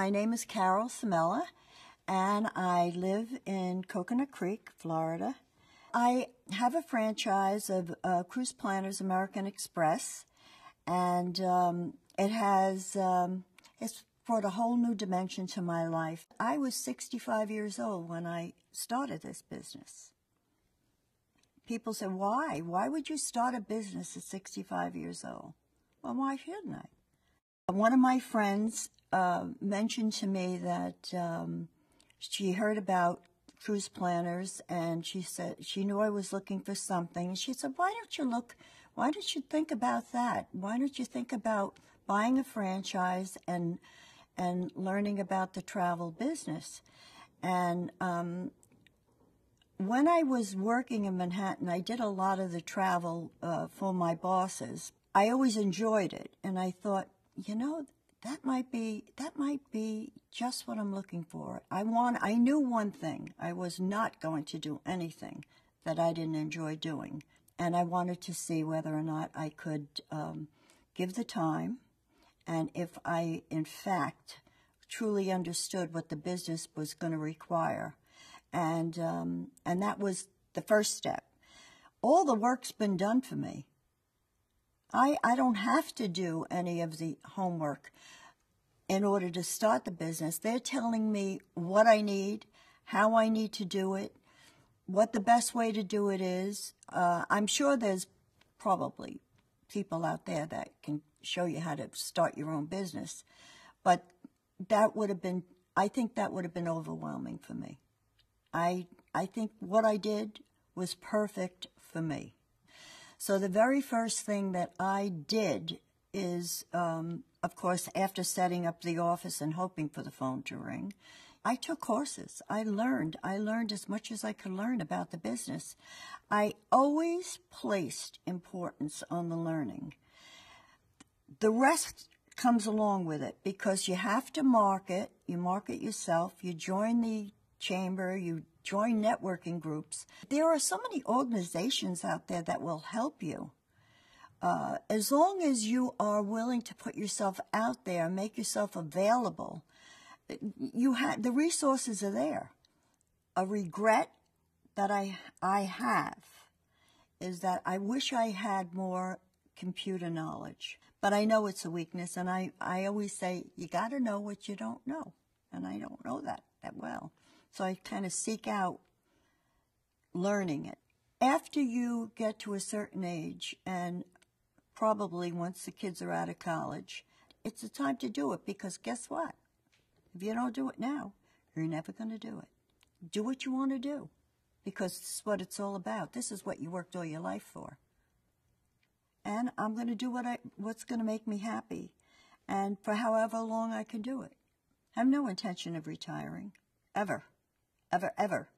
my name is Carol Samela, and I live in Coconut Creek, Florida. I have a franchise of uh, Cruise Planners American Express, and um, it has um, it's brought a whole new dimension to my life. I was 65 years old when I started this business. People say, "Why? Why would you start a business at 65 years old?" Well, why shouldn't I? One of my friends uh, mentioned to me that um, she heard about cruise planners and she said she knew I was looking for something. She said, Why don't you look, why don't you think about that? Why don't you think about buying a franchise and and learning about the travel business? And um, when I was working in Manhattan, I did a lot of the travel uh, for my bosses. I always enjoyed it, and I thought, you know, that might be that might be just what I'm looking for. I want I knew one thing. I was not going to do anything that I didn't enjoy doing. And I wanted to see whether or not I could um, give the time and if I in fact truly understood what the business was going to require. And um, and that was the first step. All the work's been done for me. I, I don't have to do any of the homework in order to start the business. They're telling me what I need, how I need to do it, what the best way to do it is. Uh, I'm sure there's probably people out there that can show you how to start your own business, but that would have been, I think that would have been overwhelming for me. I, I think what I did was perfect for me. So the very first thing that I did is, um, of course, after setting up the office and hoping for the phone to ring, I took courses. I learned. I learned as much as I could learn about the business. I always placed importance on the learning. The rest comes along with it because you have to market. You market yourself. You join the chamber. You join networking groups. There are so many organizations out there that will help you. Uh, as long as you are willing to put yourself out there, make yourself available, you have the resources are there. A regret that I I have is that I wish I had more computer knowledge, but I know it's a weakness, and I I always say you got to know what you don't know, and I don't know that that well. So I kind of seek out learning it. After you get to a certain age, and probably once the kids are out of college, it's the time to do it because guess what? If you don't do it now, you're never going to do it. Do what you want to do because this is what it's all about. This is what you worked all your life for. And I'm going to do what I, what's going to make me happy and for however long I can do it. I have no intention of retiring, ever ever, ever.